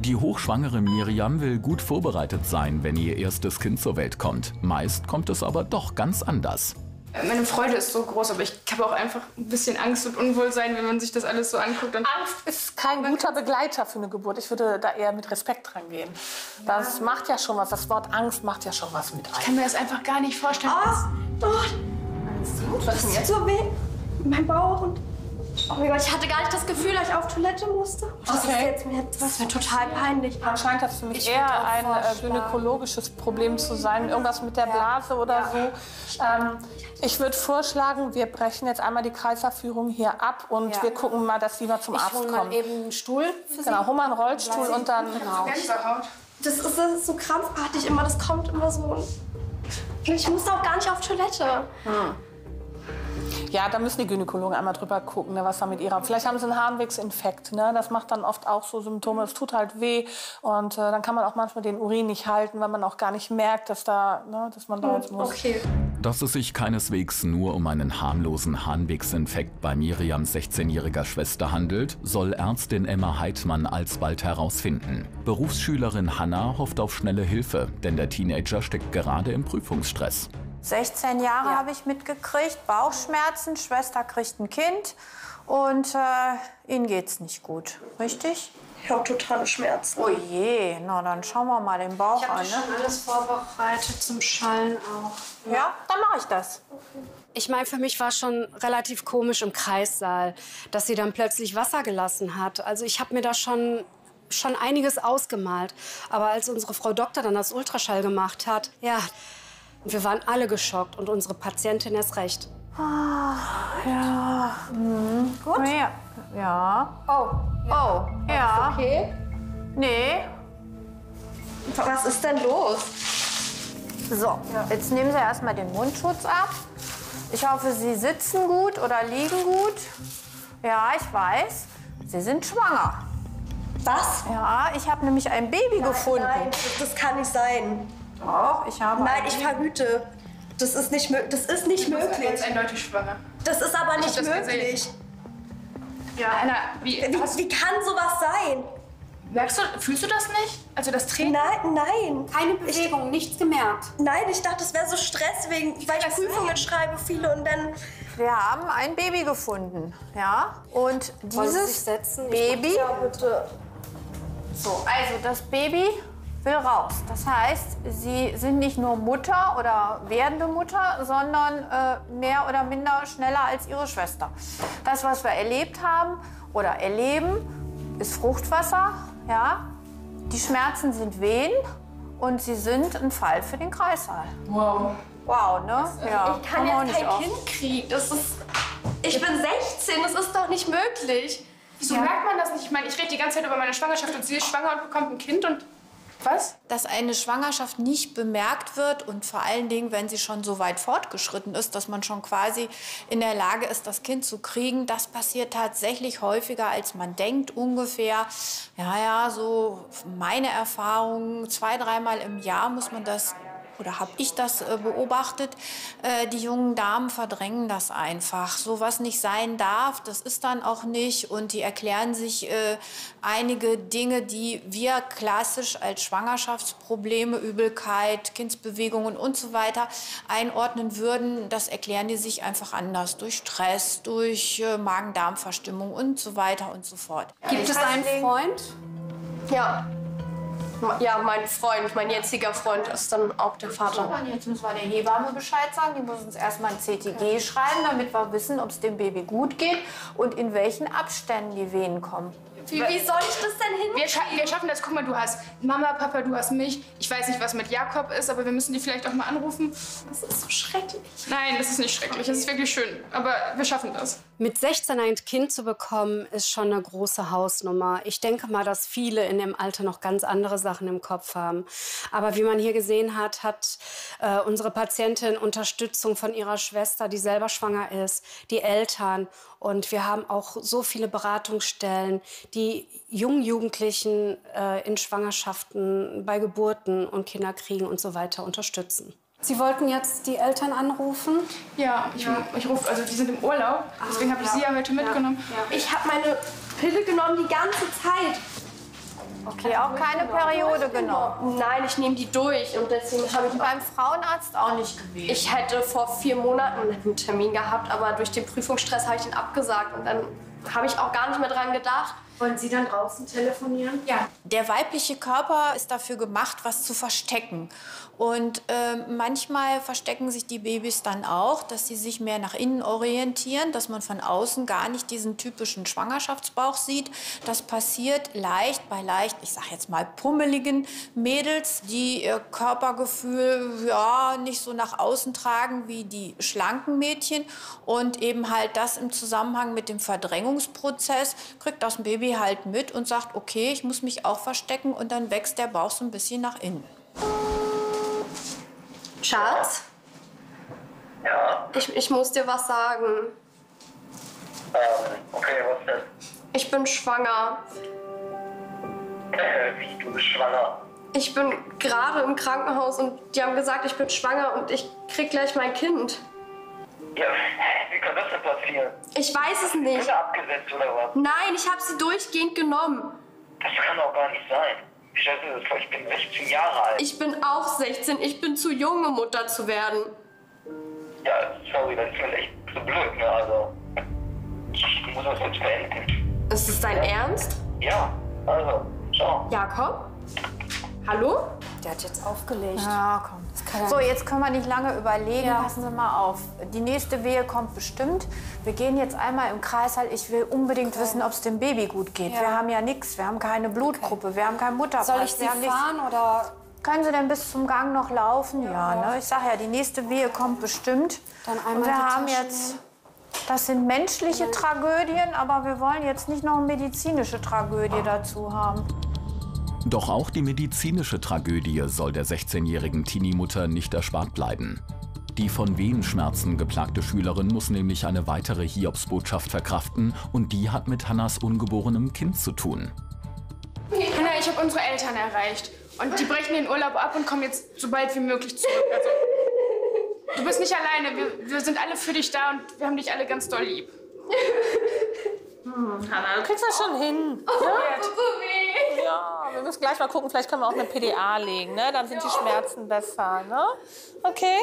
Die hochschwangere Miriam will gut vorbereitet sein, wenn ihr erstes Kind zur Welt kommt. Meist kommt es aber doch ganz anders. Meine Freude ist so groß, aber ich habe auch einfach ein bisschen Angst und Unwohlsein, wenn man sich das alles so anguckt. Und Angst ist kein guter Begleiter für eine Geburt. Ich würde da eher mit Respekt dran gehen. Das macht ja schon was. Das Wort Angst macht ja schon was mit ich ein. kann mir das einfach gar nicht vorstellen. Oh, oh, Was denn jetzt? so weh. Mein Bauch und. Oh mein Gott, ich hatte gar nicht das Gefühl, dass ich auf Toilette musste. Das ist Okay. jetzt mir das wird total peinlich. Dann scheint das für mich Ich eher ein äh, gynäkologisches Problem zu sein. Irgendwas mit der Blase oder so. Ähm, ich würde vorschlagen, wir brechen jetzt einmal die Kreislaufführung hier ab und Ja. wir gucken mal, dass Sie mal zum Ich Arzt hole mal kommen. eben einen Stuhl für Genau, hol mal einen Rollstuhl und dann... Genau. Das ist, das ist so krampfartig immer, das kommt immer so. Ich musste auch gar nicht auf Toilette. Ja, da müssen die Gynäkologen einmal drüber gucken, ne, was da mit ihrer. Vielleicht haben sie einen Harnwegsinfekt. Ne? Das macht dann oft auch so Symptome. Es tut halt weh. Und äh, dann kann man auch manchmal den Urin nicht halten, weil man auch gar nicht merkt, dass, da, ne, dass man da jetzt muss. Okay. Dass es sich keineswegs nur um einen harmlosen Harnwegsinfekt bei Miriams 16-jähriger Schwester handelt, soll Ärztin Emma Heidmann alsbald herausfinden. Berufsschülerin Hanna hofft auf schnelle Hilfe, denn der Teenager steckt gerade im Prüfungsstress. 16 Jahre habe ich mitgekriegt, Bauchschmerzen, Schwester kriegt ein Kind und äh, ihnen geht's nicht gut. Richtig? Ich habe totale Schmerzen. Oh je, na dann schauen wir mal den Bauch Ich habe an. Ne? schon alles vorbereitet zum Schallen auch. Ja, dann mache ich das. Ich meine, für mich war schon relativ komisch im Kreissaal, dass sie dann plötzlich Wasser gelassen hat. Also ich habe mir da schon schon einiges ausgemalt. Aber als unsere Frau Doktor dann das Ultraschall gemacht hat, ja, wir waren alle geschockt und unsere Patientin erst recht. Ja. Mhm. Gut. Ja. ja. Oh. Oh. Ja. Okay. Nee. Was ist denn los? So, jetzt nehmen Sie erstmal den Mundschutz ab. Ich hoffe, Sie sitzen gut oder liegen gut. Ja, ich weiß. Sie sind schwanger. Was? Ja, ich habe nämlich ein Baby gefunden. Nein, das kann nicht sein. Doch, ich habe Nein, ein ich verhüte. Das ist nicht, mö- das ist nicht möglich. Ganz eindeutig schwanger. Das ist aber nicht gesehen. möglich. Ja. Anna, wie, Wie, hast, wie kann sowas sein? merkst du, fühlst du das nicht? Also das Tränen? Nein, nein. Keine Bewegung, nichts gemerkt. Nein, ich dachte, das wäre so Stress, wegen, weil ich Prüfungen schreibe, viele und dann. Wir haben ein Baby gefunden, ja. Und dieses setzen? Ich Baby, Ja, bitte. so, also das Baby will raus. Das heißt, Sie sind nicht nur Mutter oder werdende Mutter, sondern äh, mehr oder minder schneller als Ihre Schwester. Das, was wir erlebt haben oder erleben, ist Fruchtwasser, ja. Die Schmerzen sind Wehen und sie sind ein Fall für den Kreissaal. Wow. Wow, ne? Ja, Ich kann auch jetzt nicht kein. Kind kriegen. Das ist. Ich bin 16, das ist doch nicht möglich. Wieso merkt man das nicht? Ich meine, ich rede die ganze Zeit über meine Schwangerschaft und sie ist schwanger und bekommt ein Kind und was? dass eine Schwangerschaft nicht bemerkt wird und vor allen Dingen, wenn sie schon so weit fortgeschritten ist, dass man schon quasi in der Lage ist, das Kind zu kriegen, das passiert tatsächlich häufiger, als man denkt. Ungefähr, ja, ja, so meine Erfahrung, zwei, dreimal im Jahr muss man das oder habe ich das äh, beobachtet, äh, die jungen Damen verdrängen das einfach. So was nicht sein darf, das ist dann auch nicht. Und die erklären sich äh, einige Dinge, die wir klassisch als Schwangerschaftsprobleme, Übelkeit, Kindsbewegungen und so weiter einordnen würden. Das erklären die sich einfach anders. Durch Stress, durch äh, Magen-Darm-Verstimmung und so weiter und so fort. Gibt es einen Freund? Ja. Ja, mein Freund, mein jetziger Freund ist dann auch der Vater. Und jetzt müssen wir der Hebamme Bescheid sagen. Die muss uns erstmal ein CTG schreiben, damit wir wissen, ob es dem Baby gut geht und in welchen Abständen die Wehen kommen. Wie, wie soll ich das denn hin? Wir, scha wir schaffen das. Guck mal, du hast Mama, Papa, du hast mich. Ich weiß nicht, was mit Jakob ist, aber wir müssen die vielleicht auch mal anrufen. Das ist so schrecklich. Nein, das ist nicht schrecklich. Das ist wirklich schön. Aber wir schaffen das. Mit 16 ein Kind zu bekommen, ist schon eine große Hausnummer. Ich denke mal, dass viele in dem Alter noch ganz andere Sachen im Kopf haben. Aber wie man hier gesehen hat, hat äh, unsere Patientin Unterstützung von ihrer Schwester, die selber schwanger ist, die Eltern. Und wir haben auch so viele Beratungsstellen, die jungen Jugendlichen äh, in Schwangerschaften, bei Geburten und Kinderkriegen und so weiter unterstützen. Sie wollten jetzt die Eltern anrufen? Ja, ich, ich rufe, also die sind im Urlaub. Deswegen habe ich sie ja heute mitgenommen. Ich habe meine Pille genommen die ganze Zeit. Okay, auch keine Periode genommen. Nein, ich nehme die durch und deswegen habe ich Beim Frauenarzt auch nicht gewesen. Ich hätte vor vier Monaten einen Termin gehabt, aber durch den Prüfungsstress habe ich den abgesagt und dann habe ich auch gar nicht mehr dran gedacht. Wollen Sie dann draußen telefonieren? Ja, der weibliche Körper ist dafür gemacht, was zu verstecken. Und äh, manchmal verstecken sich die Babys dann auch, dass sie sich mehr nach innen orientieren, dass man von außen gar nicht diesen typischen Schwangerschaftsbauch sieht. Das passiert leicht bei leicht, ich sage jetzt mal pummeligen Mädels, die ihr Körpergefühl ja nicht so nach außen tragen wie die schlanken Mädchen und eben halt das im Zusammenhang mit dem Verdrängungsprozess kriegt das Baby halt mit und sagt, okay, ich muss mich auch verstecken und dann wächst der Bauch so ein bisschen nach innen. Schatz, Ja, ich, ich muss dir was sagen. ähm, okay, was denn? Ich bin schwanger. Äh, wie, du bist schwanger? Ich bin gerade im Krankenhaus und die haben gesagt, ich bin schwanger und ich krieg gleich mein Kind. Ja, wie kann das denn passieren? Ich weiß es nicht. Pille abgesetzt oder was? Nein, ich habe sie durchgehend genommen. Das kann doch gar nicht sein. Wie stellst du das vor? Ich bin 16 Jahre alt. Ich bin auch 16. Ich bin zu jung, um Mutter zu werden. ja, sorry, das ist mir echt so blöd, ne? Also, ich muss das jetzt beenden. Ist es dein Ernst? Ja, also, ciao. Jakob? Hallo? Der hat jetzt aufgelegt. Ja, komm. So, jetzt können wir nicht lange überlegen. Passen Sie mal auf. Die nächste Wehe kommt bestimmt. Wir gehen jetzt einmal im Kreis. Halt. Ich will unbedingt wissen, ob es dem Baby gut geht. Ja. Wir haben ja nichts. Wir haben keine Blutgruppe. Wir haben keinen Mutterpass. Soll ich Sie fahren oder Können Sie denn bis zum Gang noch laufen? Ja, ne? Ich sag ja, die nächste Wehe kommt bestimmt. Dann einmal Und wir die haben Taschen jetzt. Das sind menschliche Tragödien, aber wir wollen jetzt nicht noch eine medizinische Tragödie dazu haben. Doch auch die medizinische Tragödie soll der 16-jährigen Teenie-Mutter nicht erspart bleiben. Die von Wehenschmerzen geplagte Schülerin muss nämlich eine weitere Hiobsbotschaft verkraften und die hat mit Hannas ungeborenem Kind zu tun. Hanna, ich habe unsere Eltern erreicht. Und die brechen den Urlaub ab und kommen jetzt so bald wie möglich zurück. Also, du bist nicht alleine. Wir, wir sind alle für dich da und wir haben dich alle ganz doll lieb. Hanna, du kriegst das schon hin. Ne? Ja, wir müssen gleich mal gucken, vielleicht können wir auch eine PDA legen, ne? Dann sind die Schmerzen besser, ne? Okay?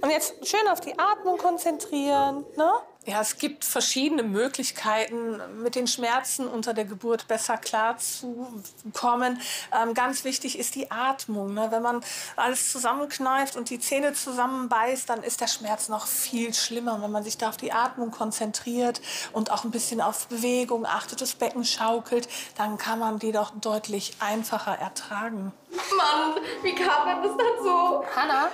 Und jetzt schön auf die Atmung konzentrieren, ne? Ja, es gibt verschiedene Möglichkeiten, mit den Schmerzen unter der Geburt besser klarzukommen. Ähm, ganz wichtig ist die Atmung. Ne? Wenn man alles zusammenkneift und die Zähne zusammenbeißt, dann ist der Schmerz noch viel schlimmer. Wenn man sich da auf die Atmung konzentriert und auch ein bisschen auf Bewegung achtet, das Becken schaukelt, dann kann man die doch deutlich einfacher ertragen. Mann, wie kam denn das dann so? Hanna,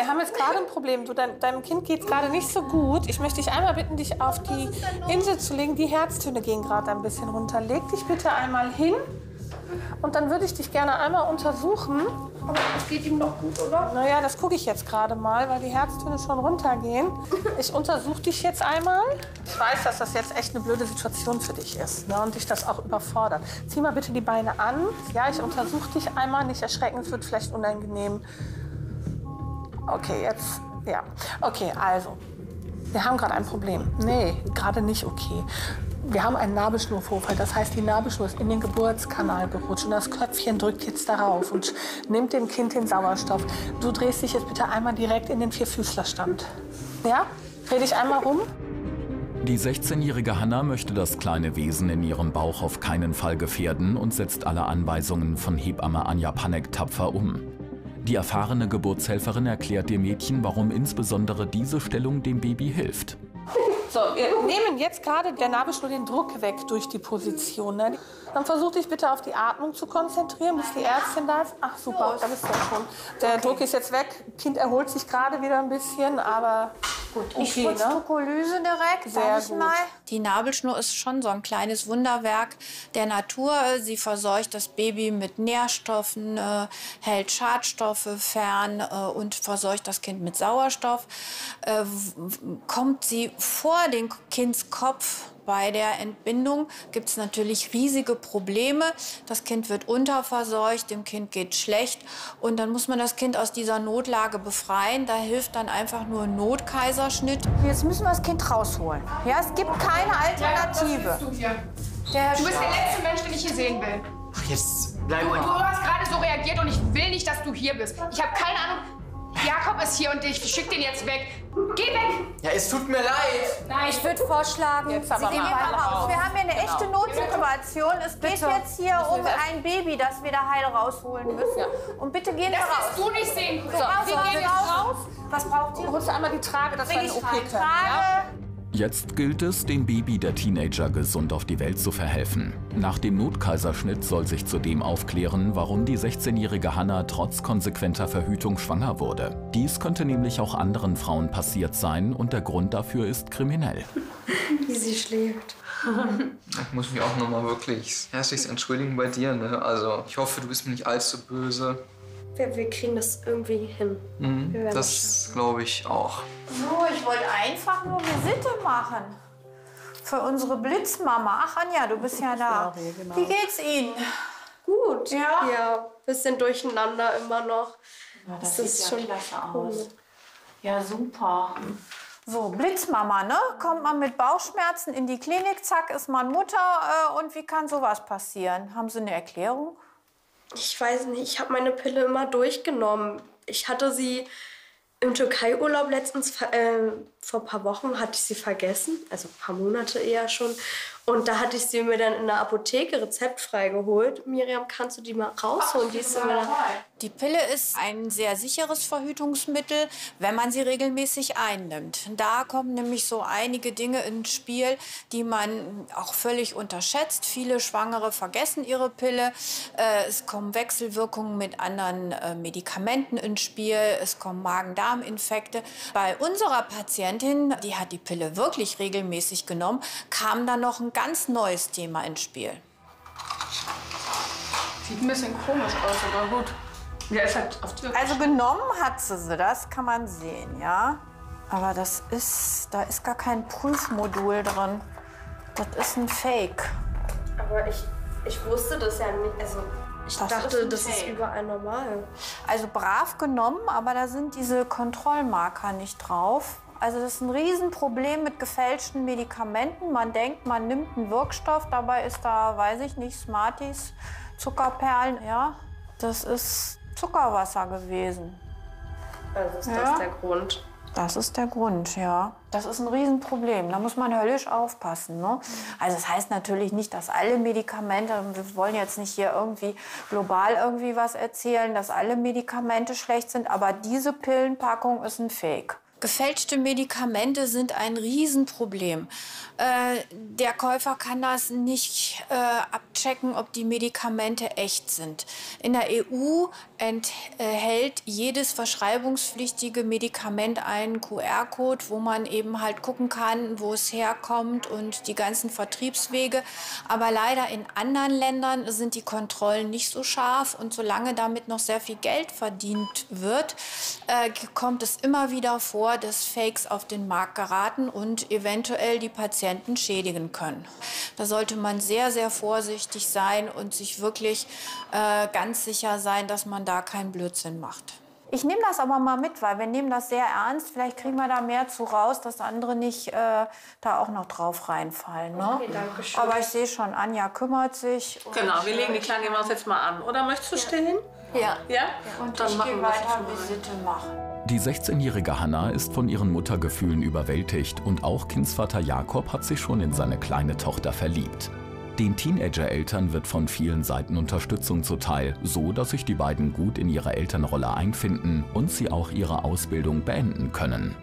wir haben jetzt gerade ein Problem. Du, dein, deinem Kind geht gerade nicht so gut. Ich möchte dich einmal bitten, dich auf die Insel zu legen. Die Herztöne gehen gerade ein bisschen runter. Leg dich bitte einmal hin. Und dann würde ich dich gerne einmal untersuchen. Aber es geht ihm noch gut, oder? Naja, das gucke ich jetzt gerade mal, weil die Herztöne schon runtergehen. Ich untersuche dich jetzt einmal. Ich weiß, dass das jetzt echt eine blöde Situation für dich ist ne, und dich das auch überfordert. Zieh mal bitte die Beine an. Ja, ich untersuche dich einmal. Nicht erschrecken, es wird vielleicht unangenehm. Okay, jetzt, ja. Okay, also, wir haben gerade ein Problem. Nee, gerade nicht okay. Wir haben einen Nabelschnurvorfall. Das heißt, die Nabelschnur ist in den Geburtskanal gerutscht und das Köpfchen drückt jetzt darauf und nimmt dem Kind den Sauerstoff. Du drehst dich jetzt bitte einmal direkt in den Vierfüßlerstand. Ja? Dreh dich einmal rum. Die 16-jährige Hanna möchte das kleine Wesen in ihrem Bauch auf keinen Fall gefährden und setzt alle Anweisungen von Hebamme Anja Panek tapfer um. Die erfahrene Geburtshelferin erklärt dem Mädchen, warum insbesondere diese Stellung dem Baby hilft. So, wir nehmen jetzt gerade der Nabelschnur den Druck weg durch die Position. Ne? Dann versuch dich bitte auf die Atmung zu konzentrieren, bis die Ärztin da ist. Ach super, da bist du ja schon. Der Druck ist jetzt weg. Kind erholt sich gerade wieder ein bisschen, aber gut. Ich Okay, kurz ne? Druckolyse direkt, Sehr ich gut. mal. Die Nabelschnur ist schon so ein kleines Wunderwerk der Natur. Sie verseucht das Baby mit Nährstoffen, äh, hält Schadstoffe fern äh, und verseucht das Kind mit Sauerstoff. Äh, kommt sie vor den Kindskopf bei der Entbindung gibt es natürlich riesige Probleme. Das Kind wird unterverseucht, dem Kind geht schlecht und dann muss man das Kind aus dieser Notlage befreien. Da hilft dann einfach nur ein Notkaiserschnitt. Jetzt müssen wir das Kind rausholen. Ja, es gibt keine Alternative. Was willst du hier? Du bist der letzte Mensch, den ich hier sehen will. jetzt bleib Du, mal. du hast gerade so reagiert und ich will nicht, dass du hier bist. Ich habe keine Ahnung. Jakob ist hier und ich schick den jetzt weg. Geh weg! Ja, es tut mir leid. Nein, Ich würde vorschlagen, Jetzt Sie gehen mal raus. raus. Wir haben hier eine echte Notsituation. Es geht Bitte. jetzt hier um ein Baby, das wir da heil rausholen müssen. Und bitte gehen wir das raus. wirst du nicht sehen. So, raus, wir raus, gehen raus. raus. Was braucht ihr? Holst du einmal die Trage, dass wir einen OP können. Ja? Jetzt gilt es, dem Baby der Teenager gesund auf die Welt zu verhelfen. Nach dem Notkaiserschnitt soll sich zudem aufklären, warum die 16-jährige Hannah trotz konsequenter Verhütung schwanger wurde. Dies könnte nämlich auch anderen Frauen passiert sein und der Grund dafür ist kriminell. Wie sie schläft. Ich muss mich auch nochmal wirklich herzlichst entschuldigen bei dir. Ne? Also, ich hoffe, du bist mir nicht allzu böse. Wir, wir kriegen das irgendwie hin. Mhm, das glaube ich auch. So, ich wollte einfach nur Visite machen. Für unsere Blitzmama. Ach, Anja, du bist ja da. Sorry, genau. Wie geht's Ihnen? Gut. Ja? Ja, bisschen durcheinander immer noch. das Das ist schon klasse komisch. Ja, super. So, Blitzmama, ne? Kommt man mit Bauchschmerzen in die Klinik, zack, ist man Mutter. Äh, und wie kann sowas passieren? Haben Sie eine Erklärung? Ich weiß nicht, ich habe meine Pille immer durchgenommen. Ich hatte sie im Türkei-Urlaub letztens, äh, vor ein paar Wochen hatte ich sie vergessen, also ein paar Monate eher schon. Und da hatte ich sie mir dann in der Apotheke rezeptfrei geholt. Miriam, kannst du die mal rausholen? die ist in meiner Die Pille ist ein sehr sicheres Verhütungsmittel, wenn man sie regelmäßig einnimmt. Da kommen nämlich so einige Dinge ins Spiel, die man auch völlig unterschätzt. Viele Schwangere vergessen ihre Pille. Äh, Es kommen Wechselwirkungen mit anderen äh, Medikamenten ins Spiel. Es kommen Magen-Darm-Infekte. Bei unserer Patientin, die hat die Pille wirklich regelmäßig genommen, kam dann noch ein ganz neues Thema ins Spiel. Sieht ein bisschen komisch aus, aber gut. Ja, ist halt auf Türkisch. Also genommen hat sie sie, das kann man sehen, ja. Aber das ist, da ist gar kein Prüfmodul drin. Das ist ein Fake. Aber ich, ich wusste das ja nicht. Also ich Das dachte, ist das ist überall normal. Also brav genommen, aber da sind diese Kontrollmarker nicht drauf. Also das ist ein Riesenproblem mit gefälschten Medikamenten. Man denkt, man nimmt einen Wirkstoff, dabei ist da, weiß ich nicht, Smarties, Zuckerperlen, ja. Das ist Zuckerwasser gewesen. Also ist Ja. das der Grund. Das ist der Grund, ja. Das ist ein Riesenproblem. Da muss man höllisch aufpassen. Ne? Also das heißt natürlich nicht, dass alle Medikamente, wir wollen jetzt nicht hier irgendwie global irgendwie was erzählen, dass alle Medikamente schlecht sind, aber diese Pillenpackung ist ein Fake. Gefälschte Medikamente sind ein Riesenproblem. Äh, der Käufer kann das nicht äh, abchecken, ob die Medikamente echt sind. In der EU enthält jedes verschreibungspflichtige Medikament einen QR-Code, wo man eben halt gucken kann, wo es herkommt und die ganzen Vertriebswege. Aber leider in anderen Ländern sind die Kontrollen nicht so scharf und solange damit noch sehr viel Geld verdient wird, äh, kommt es immer wieder vor, dass Fakes auf den Markt geraten und eventuell die Patienten schädigen können. Da sollte man sehr, sehr vorsichtig sein und sich wirklich äh, ganz sicher sein, dass man da keinen Blödsinn macht. Ich nehme das aber mal mit, weil wir nehmen das sehr ernst. Vielleicht kriegen wir da mehr zu raus, dass andere nicht äh, da auch noch drauf reinfallen. Ne? Okay, danke schön. Aber ich sehe schon, Anja kümmert sich. Genau, wir legen die kleine Maus jetzt mal an. Oder möchtest du stillen? Ja. Ja? und Dann ich gehe wir weiter. Visite machen. Die 16-jährige Hannah ist von ihren Muttergefühlen überwältigt und auch Kindsvater Jakob hat sich schon in seine kleine Tochter verliebt. Den Teenager-Eltern wird von vielen Seiten Unterstützung zuteil, so dass sich die beiden gut in ihre Elternrolle einfinden und sie auch ihre Ausbildung beenden können.